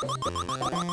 なななな。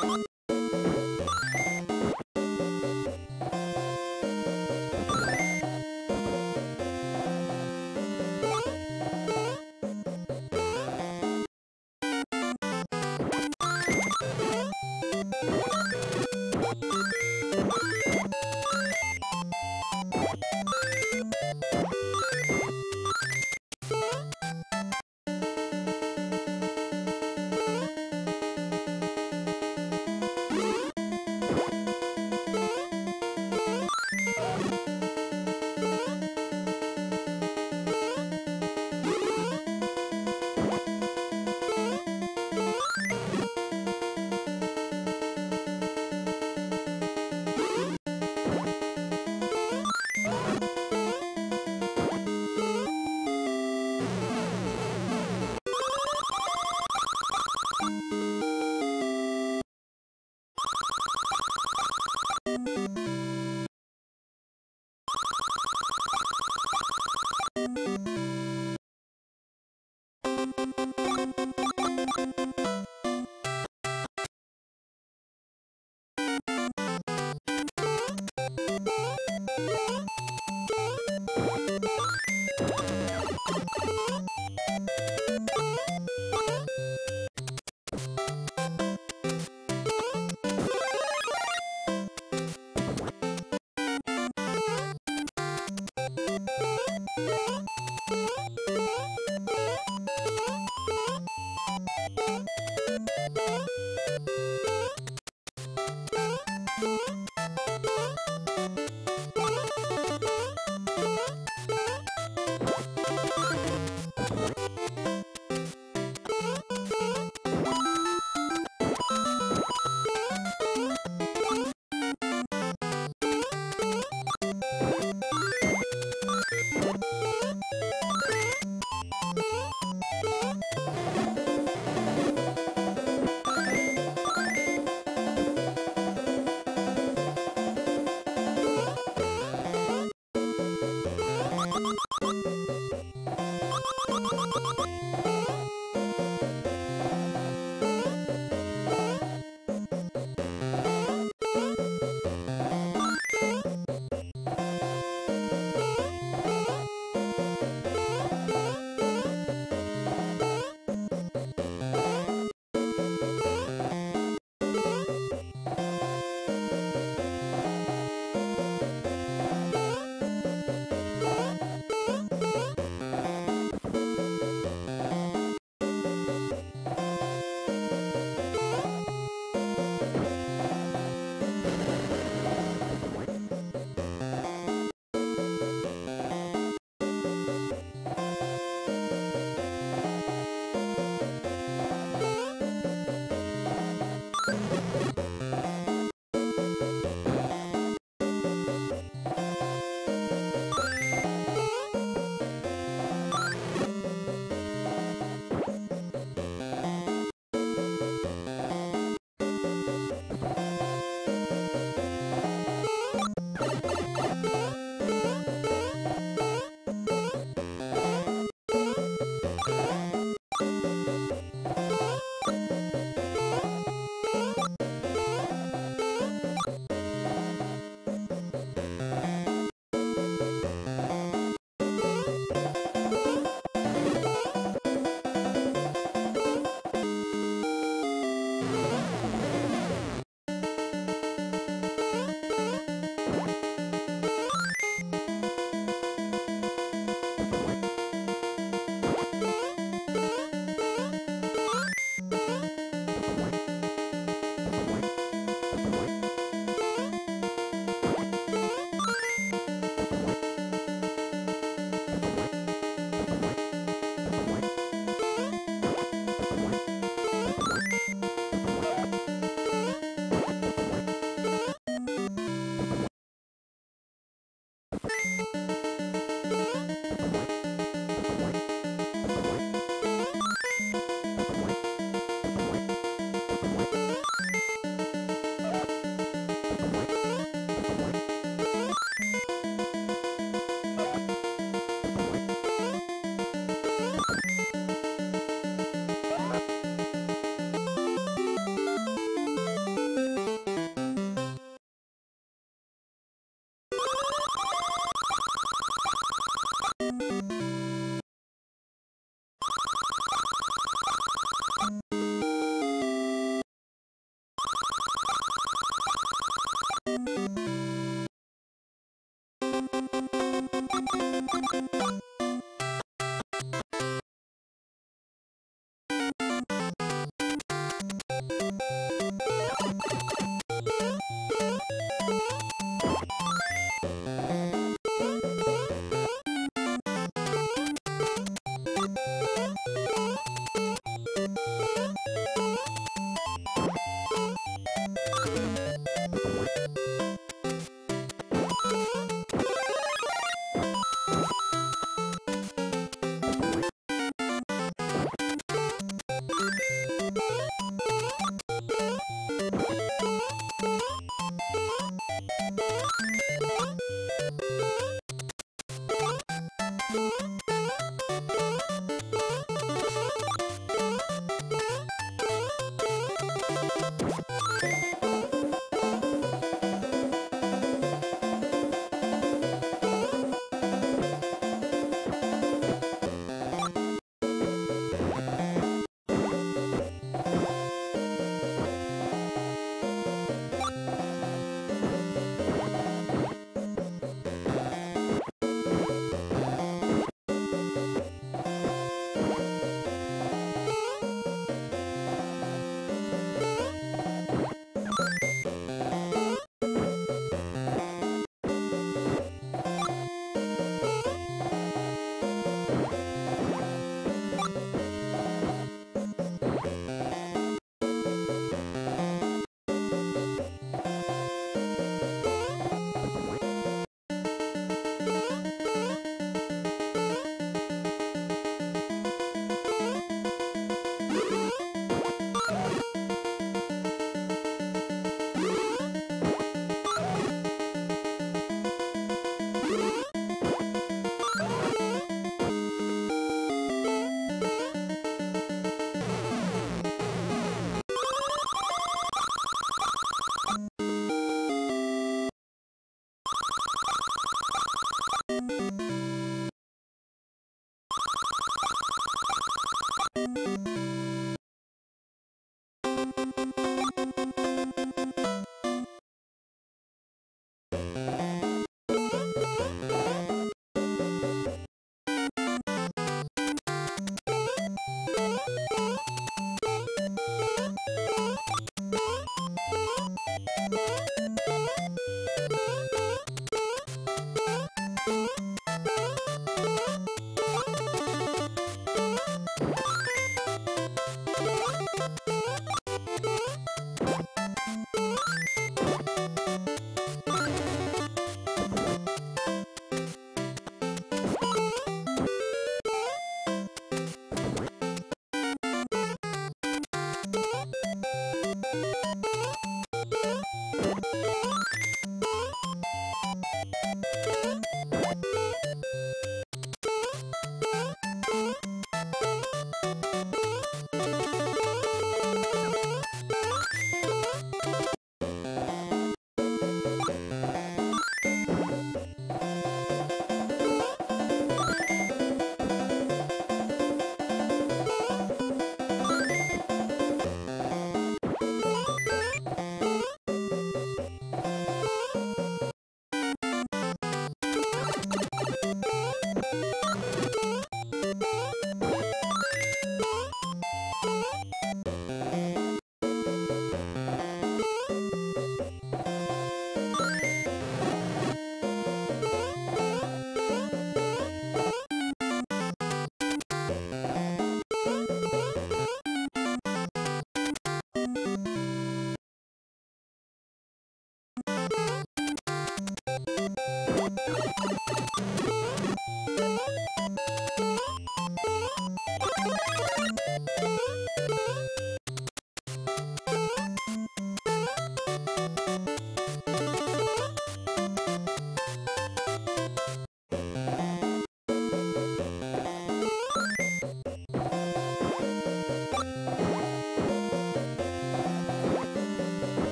you「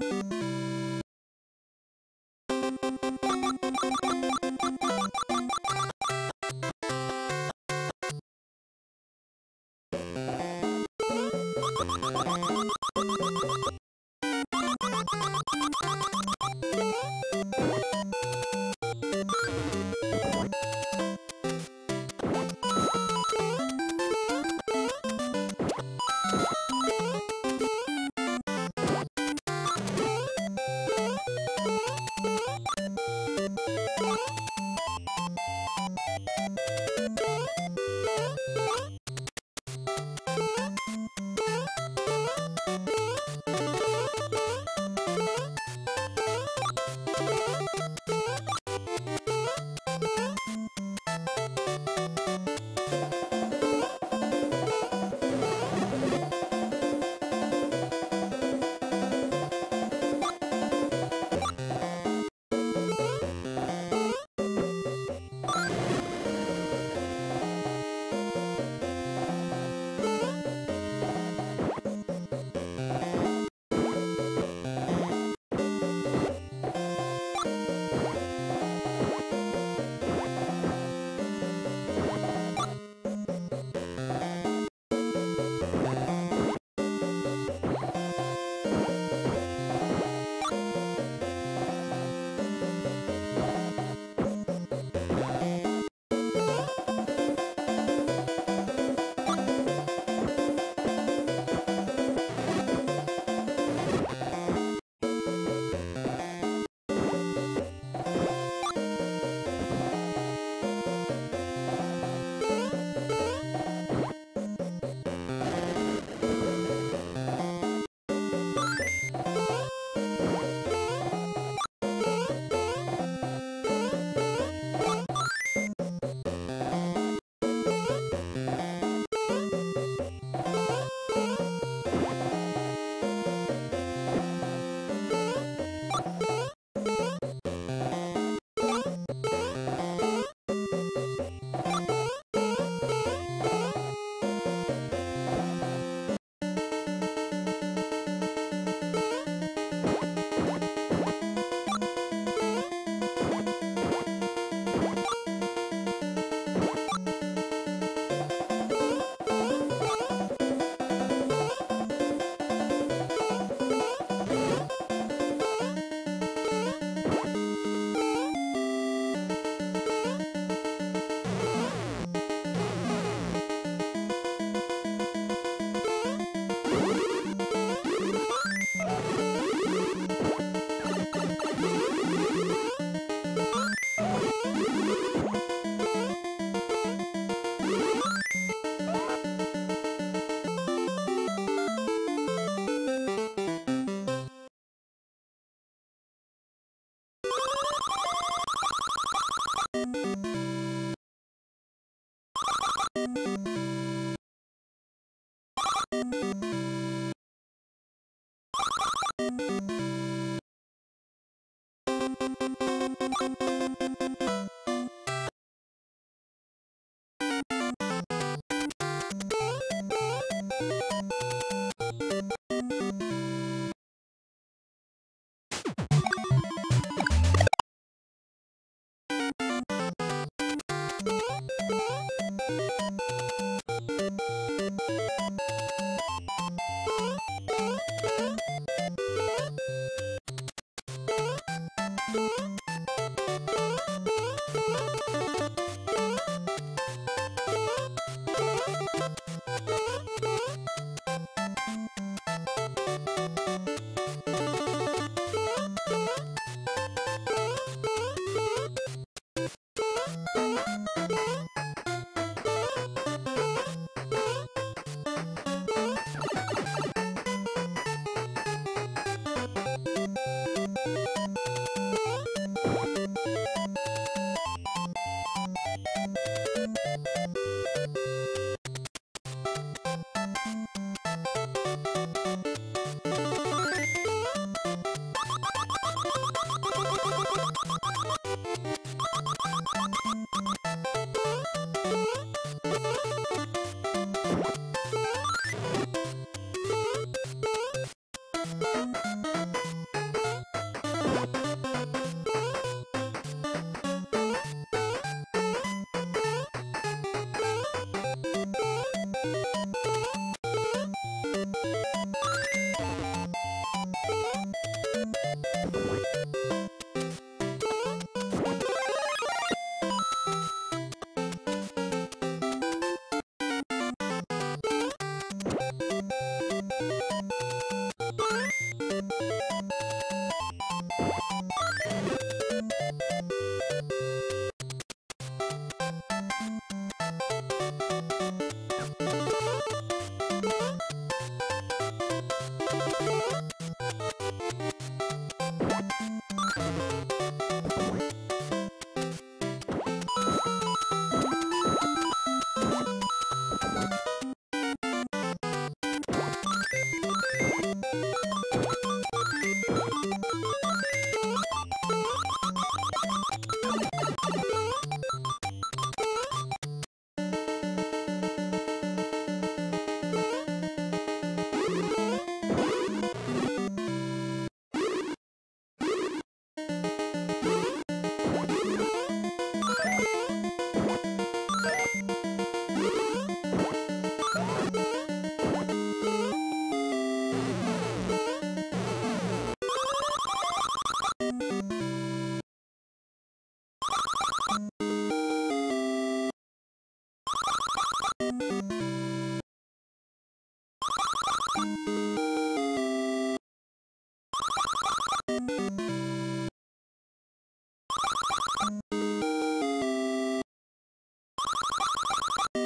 Música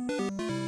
Música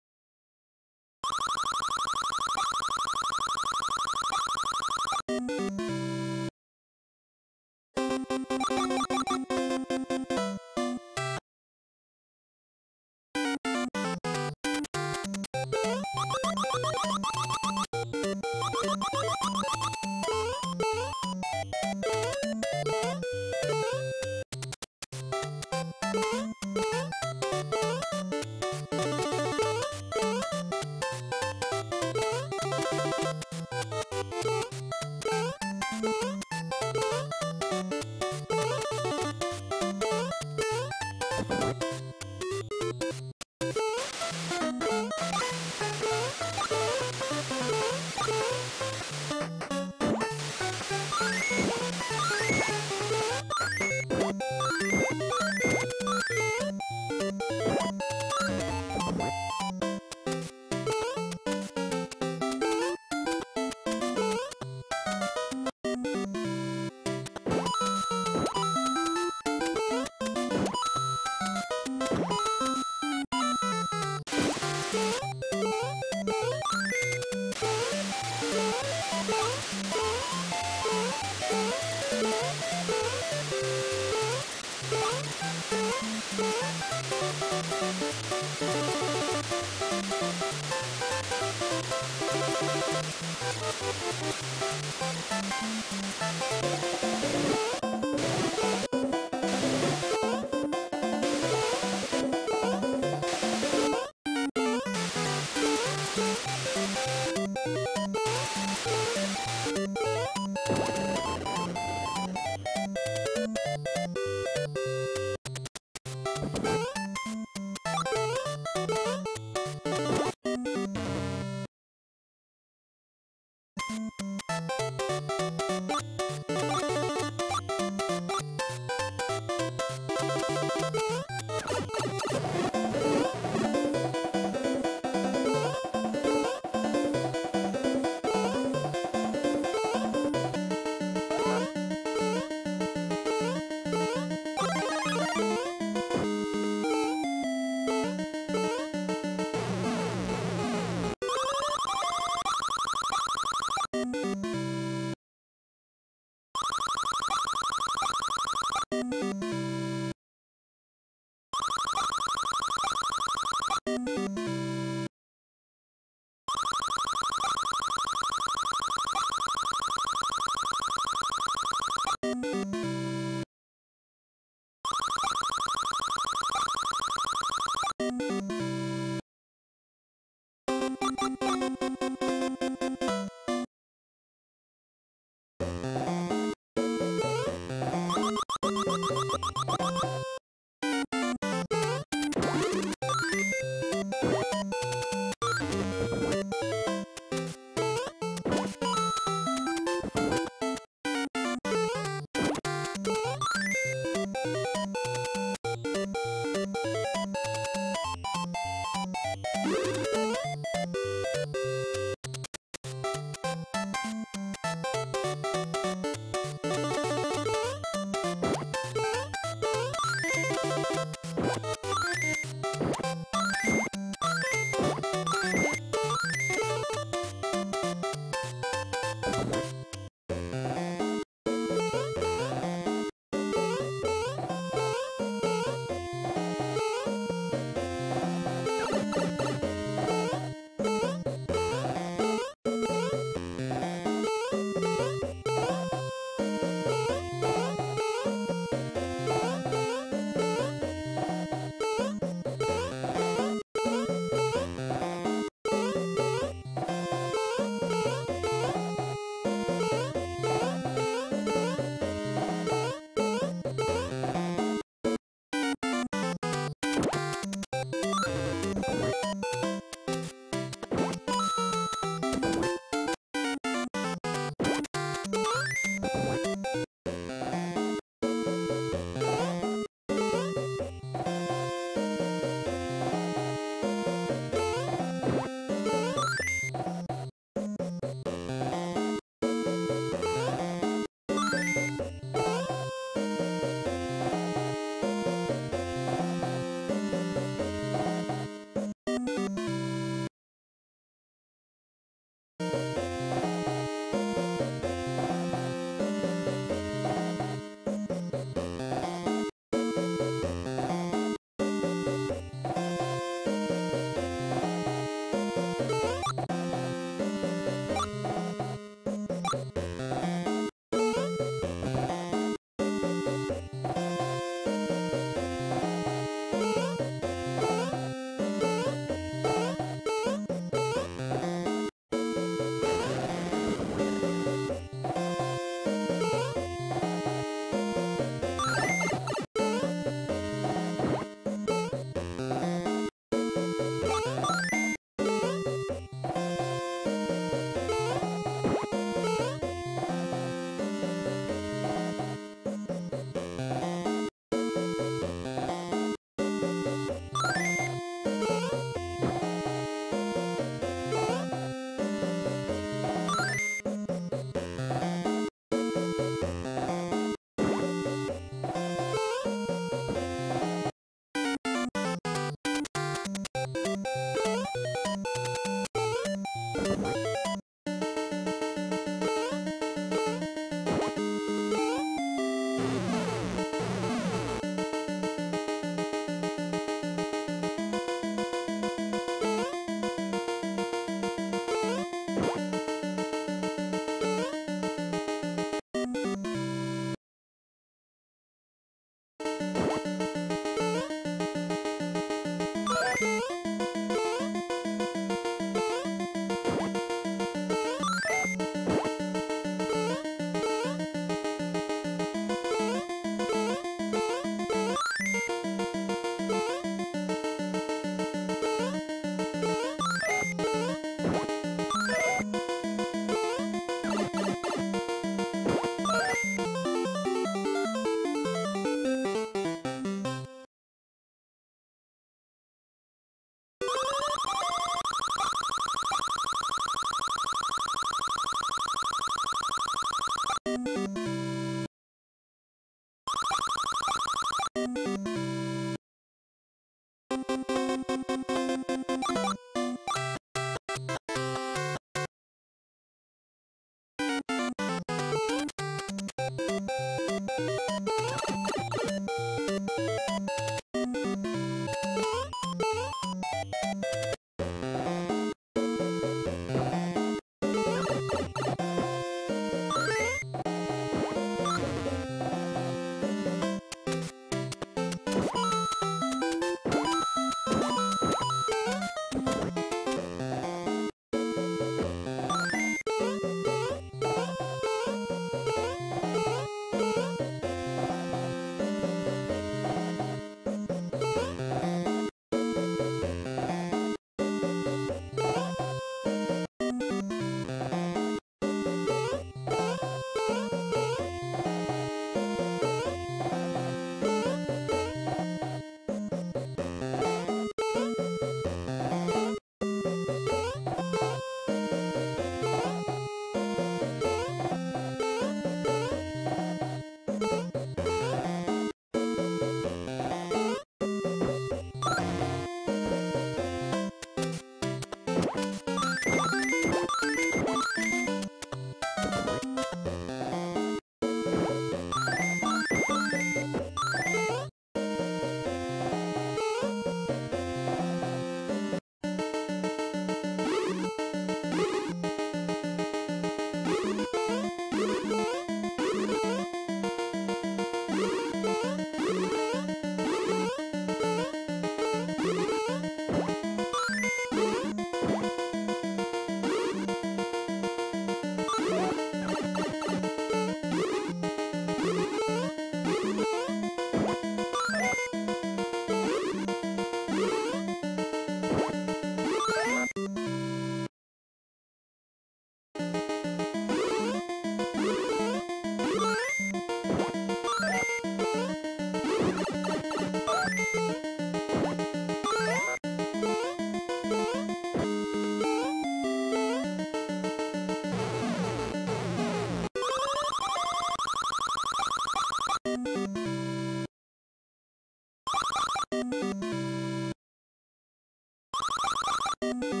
you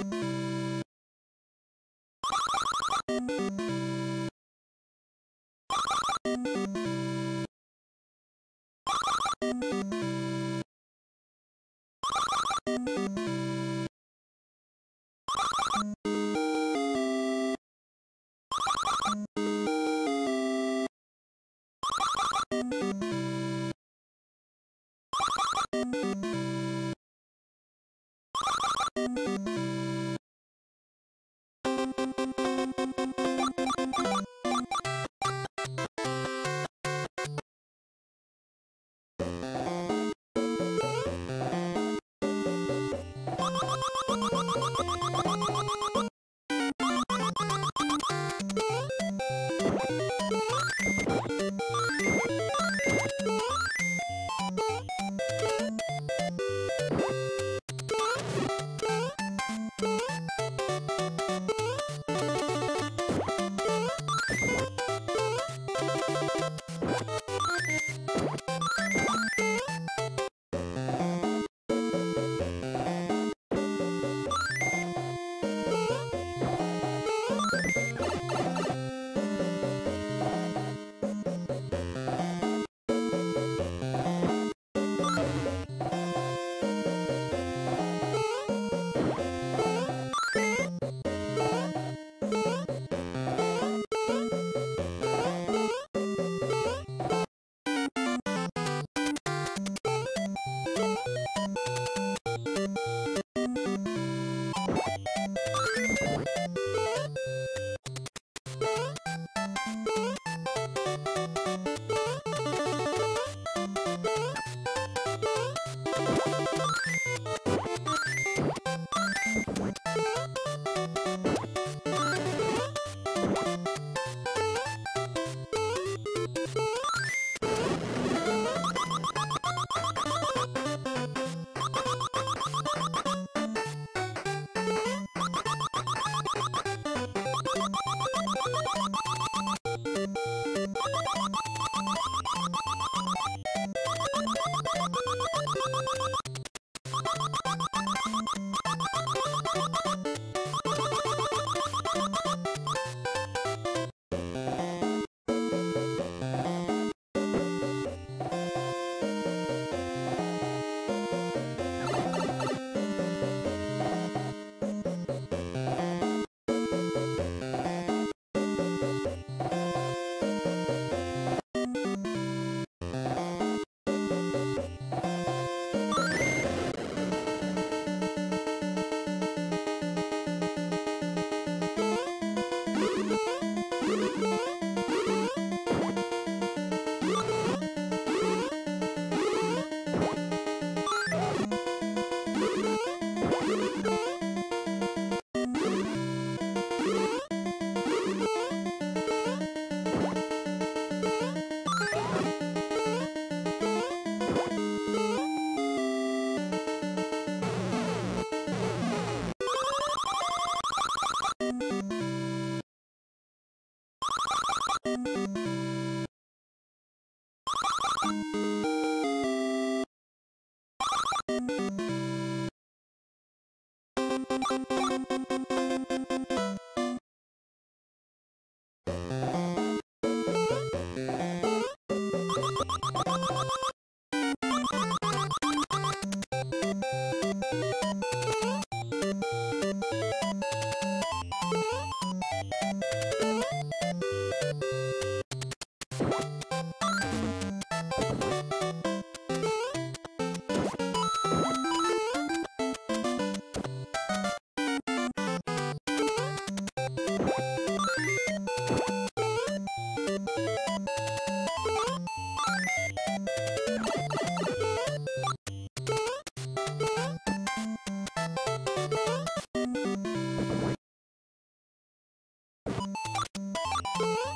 Música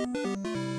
you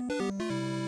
Música